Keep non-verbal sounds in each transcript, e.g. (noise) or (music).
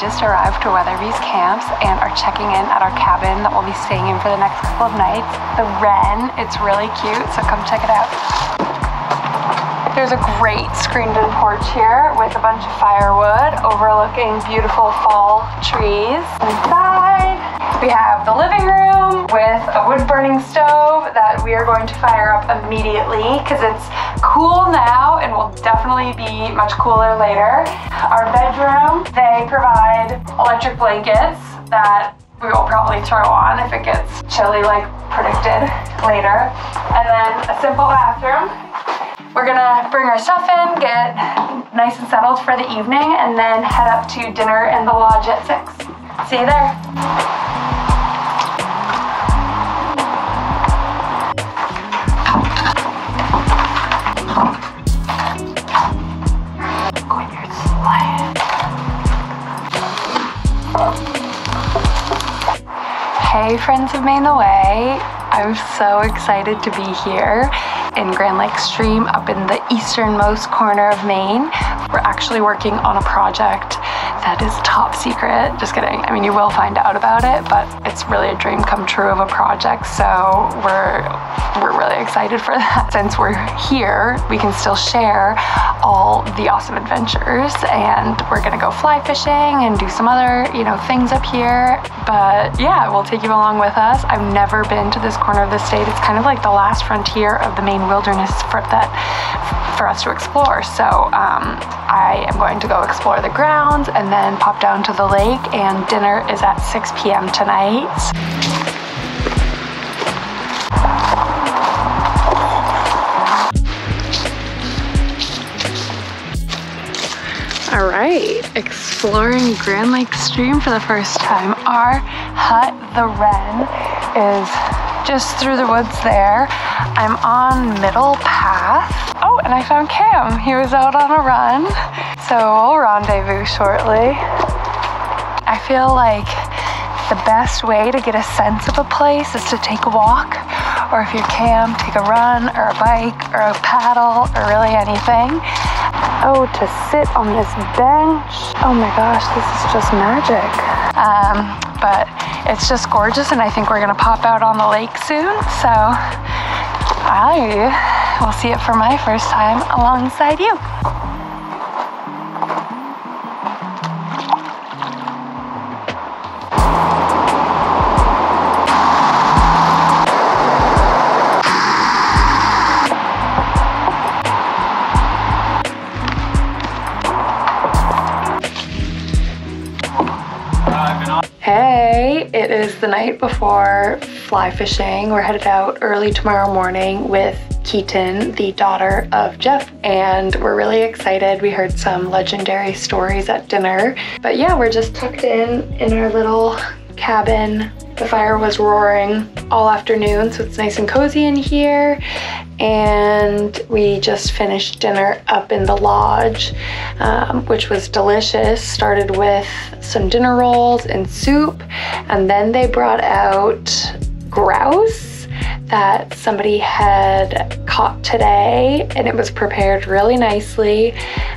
just arrived to Weatherby's camps and are checking in at our cabin that we'll be staying in for the next couple of nights. The Wren, it's really cute, so come check it out. There's a great screened-in porch here with a bunch of firewood overlooking beautiful fall trees. Inside, we have the living room with a wood-burning stove that we are going to fire up immediately because it's cool now and will definitely be much cooler later. Our bedroom, they provide electric blankets that we will probably throw on if it gets chilly like predicted later. And then a simple bathroom we're gonna bring our stuff in, get nice and settled for the evening, and then head up to dinner in the lodge at 6. See you there. Hey friends of Maine the Way, I'm so excited to be here in Grand Lake Stream up in the easternmost corner of Maine. We're actually working on a project that is top secret. Just kidding. I mean, you will find out about it, but it's really a dream come true of a project. So we're we're really excited for (laughs) that. Since we're here, we can still share all the awesome adventures and we're gonna go fly fishing and do some other, you know, things up here. But yeah, we'll take you along with us. I've never been to this corner of the state. It's kind of like the last frontier of the Maine wilderness for that for us to explore. So um, I am going to go explore the grounds and then pop down to the lake and dinner is at 6 p.m. tonight. All right, exploring Grand Lake Stream for the first time. Our hut, the Wren, is just through the woods there. I'm on Middle Path. Oh, and I found Cam. He was out on a run. So we'll rendezvous shortly. I feel like the best way to get a sense of a place is to take a walk, or if you're Cam, take a run, or a bike, or a paddle, or really anything. Oh, to sit on this bench. Oh my gosh, this is just magic. Um, but it's just gorgeous, and I think we're gonna pop out on the lake soon. So I will see it for my first time alongside you. The night before fly fishing. We're headed out early tomorrow morning with Keaton, the daughter of Jeff, and we're really excited. We heard some legendary stories at dinner. But yeah, we're just tucked in in our little cabin. The fire was roaring all afternoon, so it's nice and cozy in here. And we just finished dinner up in the lodge, um, which was delicious. Started with some dinner rolls and soup, and then they brought out grouse that somebody had caught today, and it was prepared really nicely.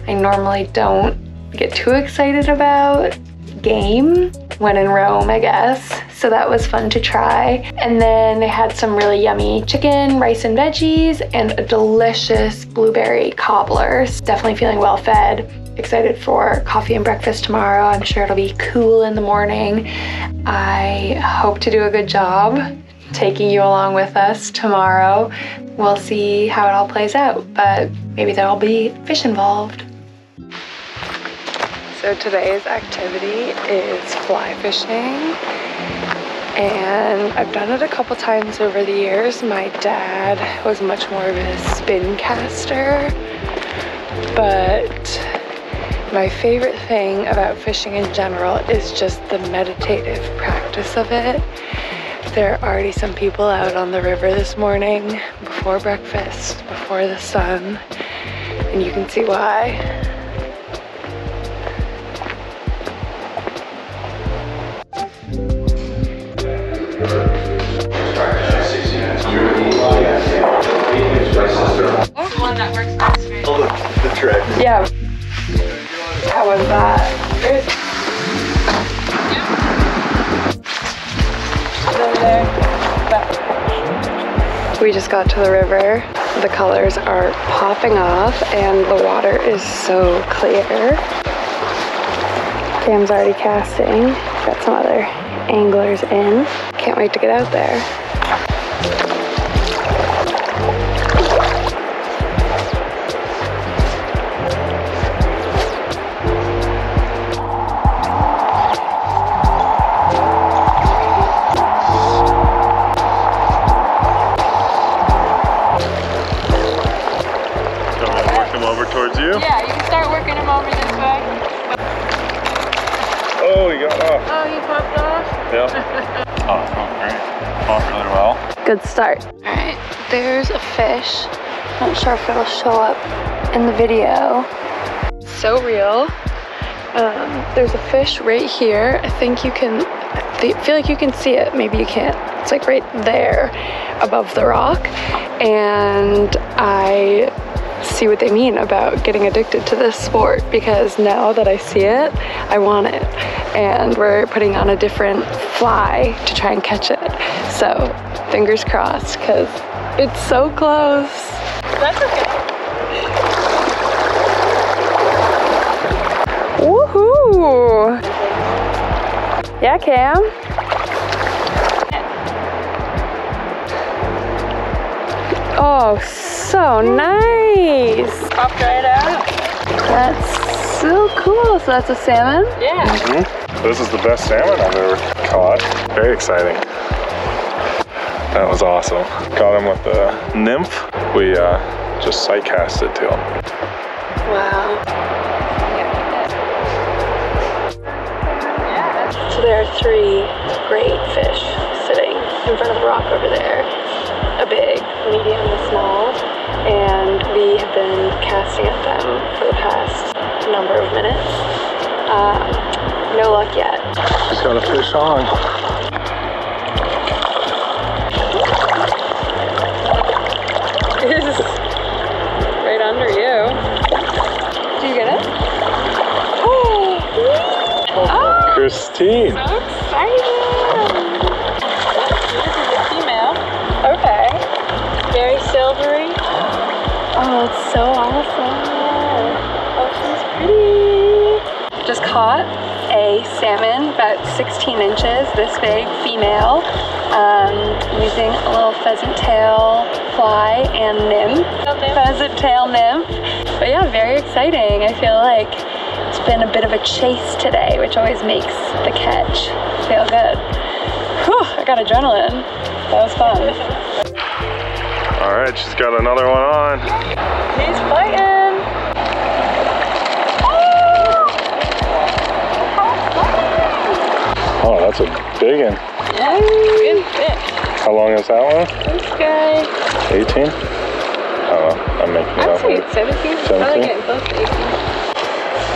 I normally don't get too excited about game when in Rome, I guess. So that was fun to try. And then they had some really yummy chicken, rice and veggies, and a delicious blueberry cobbler. Definitely feeling well fed. Excited for coffee and breakfast tomorrow. I'm sure it'll be cool in the morning. I hope to do a good job taking you along with us tomorrow. We'll see how it all plays out, but maybe there'll be fish involved. So today's activity is fly fishing and I've done it a couple times over the years. My dad was much more of a spin caster, but my favorite thing about fishing in general is just the meditative practice of it. There are already some people out on the river this morning before breakfast, before the sun, and you can see why. Yeah. Was that? We just got to the river. The colors are popping off and the water is so clear. Cam's already casting. Got some other anglers in. Can't wait to get out there. Popped off? Yep. (laughs) oh, great. Off really well. Good start. All right, there's a fish. Not sure if it'll show up in the video. So real. Um, there's a fish right here. I think you can, I feel like you can see it. Maybe you can't. It's like right there above the rock. And I see what they mean about getting addicted to this sport because now that I see it, I want it. And we're putting on a different fly to try and catch it. So fingers crossed because it's so close. That's okay. Woohoo! Yeah, Cam? Oh, so nice! Popped right out. That's so cool. So that's a salmon? Yeah. hmm This is the best salmon I've ever caught. Very exciting. That was awesome. Caught him with the nymph. We uh, just sight cast it to him. Wow. So there are three great fish sitting in front of the rock over there. A big, medium, and small. And we have been casting at them for the past number of minutes. Um, no luck yet. Just got a fish on. It is right under you. Do you get it? (gasps) Oh! Christine. So excited! Pretty. Just caught a salmon about 16 inches, this big, female, um, using a little pheasant tail fly and nymph. Pheasant tail nymph. But yeah, very exciting. I feel like it's been a bit of a chase today, which always makes the catch feel good. Whew, I got adrenaline. That was fun. All right, she's got another one on. He's fighting. That's a big one. Yeah. Good fish. How long is that one? This guy. 18? Oh, well, I'm making it I'd up. say it's 17. 17? Probably getting close to 18.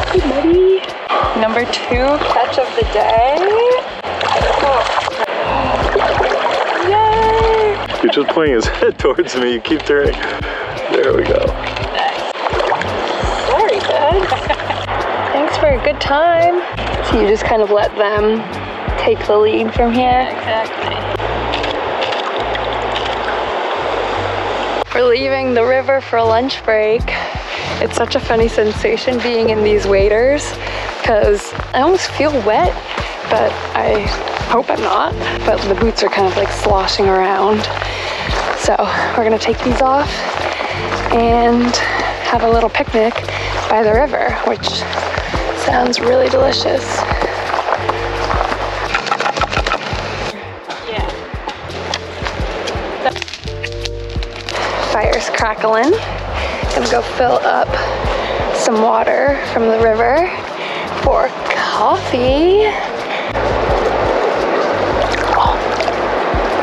Hey, buddy. Number two catch of the day. Yay! You're just pointing his head (laughs) towards me. You keep turning. There we go. Very good. (laughs) Thanks for a good time. So you just kind of let them take the lead from here. Exactly. We're leaving the river for lunch break. It's such a funny sensation being in these waders because I almost feel wet, but I hope I'm not. But the boots are kind of like sloshing around. So we're gonna take these off and have a little picnic by the river, which sounds really delicious. Crackling. Gonna go fill up some water from the river for coffee. Oh,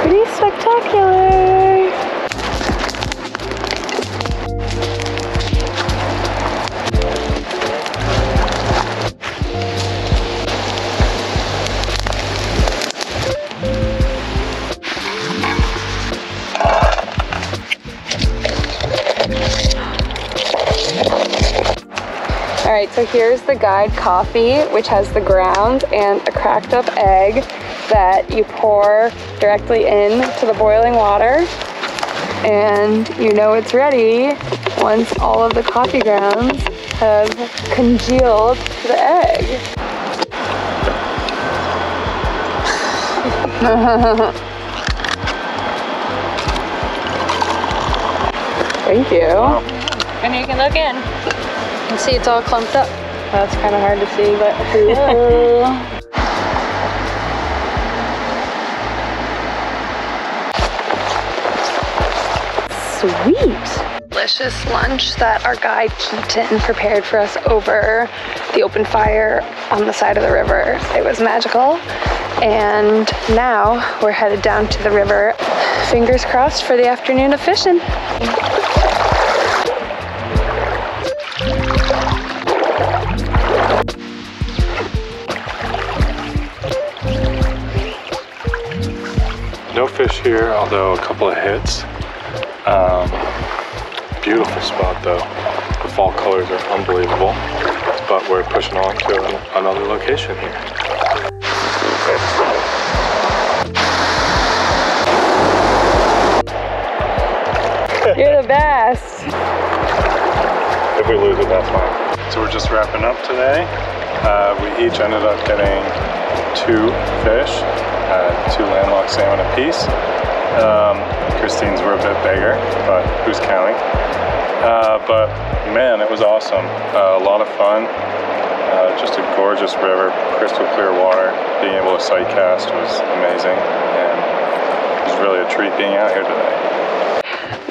pretty spectacular. So here's the guide coffee, which has the grounds and a cracked up egg that you pour directly into the boiling water. and you know it's ready once all of the coffee grounds have congealed to the egg. (laughs) Thank you. And you can look in. You see it's all clumped up. That's kind of hard to see, but hello. Sweet. Delicious lunch that our guide Keaton prepared for us over the open fire on the side of the river. It was magical. And now we're headed down to the river. Fingers crossed for the afternoon of fishing. Fish here, although a couple of hits. Um, beautiful spot though. The fall colors are unbelievable. But we're pushing on to an- another location here. You're the best. If we lose it, that's fine. So we're just wrapping up today. Uh, we each ended up getting two fish, uh, two landlocked salmon apiece. Um, Christine's were a bit bigger, but who's counting? Uh, but man, it was awesome. Uh, a lot of fun. Uh, just a gorgeous river, crystal clear water. Being able to sight cast was amazing, and it was really a treat being out here today.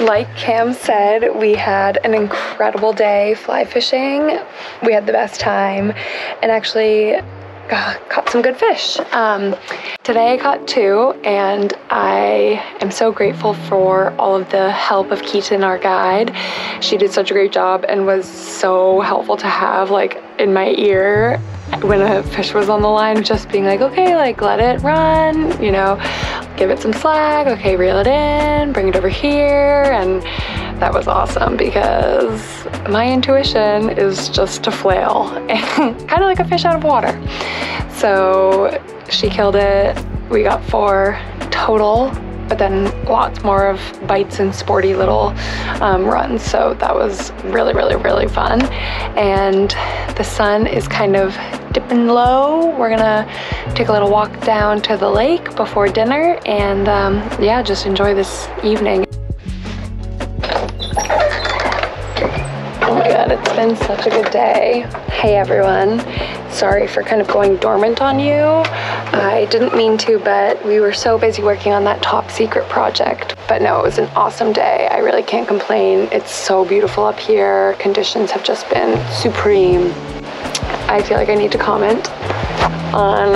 Like Cam said, we had an incredible day fly fishing. We had the best time and actually got, caught some good fish. Um, today I caught two, and I am so grateful for all of the help of Keaton, our guide. She did such a great job and was so helpful to have like in my ear when a fish was on the line, just being like, okay, like let it run, you know, give it some slack, okay, reel it in, bring it over here. And that was awesome because my intuition is just to flail, (laughs) kind of like a fish out of water. So she killed it. We got four total, but then lots more of bites and sporty little um, runs. So that was really, really, really fun. And the sun is kind of dipping low. We're gonna take a little walk down to the lake before dinner and um, yeah, just enjoy this evening. Been such a good day. Hey everyone. Sorry for kind of going dormant on you. I didn't mean to, but we were so busy working on that top secret project. But no, it was an awesome day. I really can't complain. It's so beautiful up here. Conditions have just been supreme. I feel like I need to comment on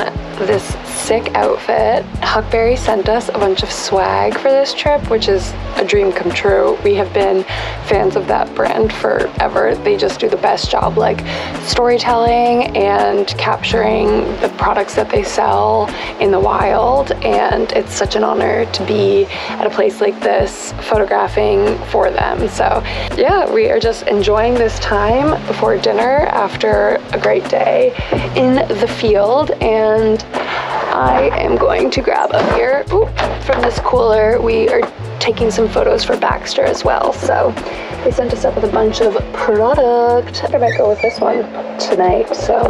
this sick outfit. Huckberry sent us a bunch of swag for this trip, which is a dream come true. We have been fans of that brand forever. They just do the best job, like storytelling and capturing the products that they sell in the wild. And it's such an honor to be at a place like this photographing for them. So, yeah, we are just enjoying this time before dinner after a great day in the field. And I am going to grab a here ooh, from this cooler. We are taking some photos for Baxter as well. So they sent us up with a bunch of product. I might go with this one tonight. So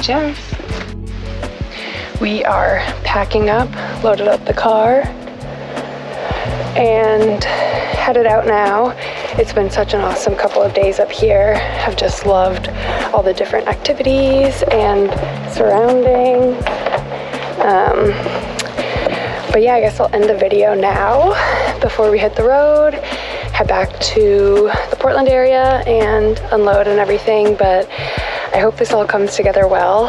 cheers. We are packing up, loaded up the car, and headed out now. It's been such an awesome couple of days up here. I've just loved all the different activities and surroundings. Um, but yeah, I guess I'll end the video now before we hit the road, head back to the Portland area and unload and everything. But I hope this all comes together well.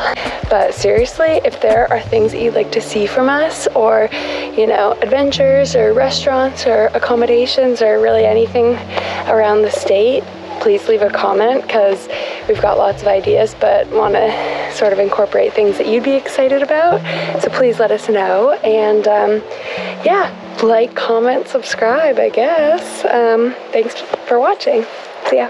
But seriously, if there are things that you'd like to see from us, or you know, adventures or restaurants or accommodations or really anything around the state, please leave a comment because we've got lots of ideas but want to sort of incorporate things that you'd be excited about. So please let us know. And um, yeah, like, comment, subscribe, I guess. Um, thanks for watching. See ya.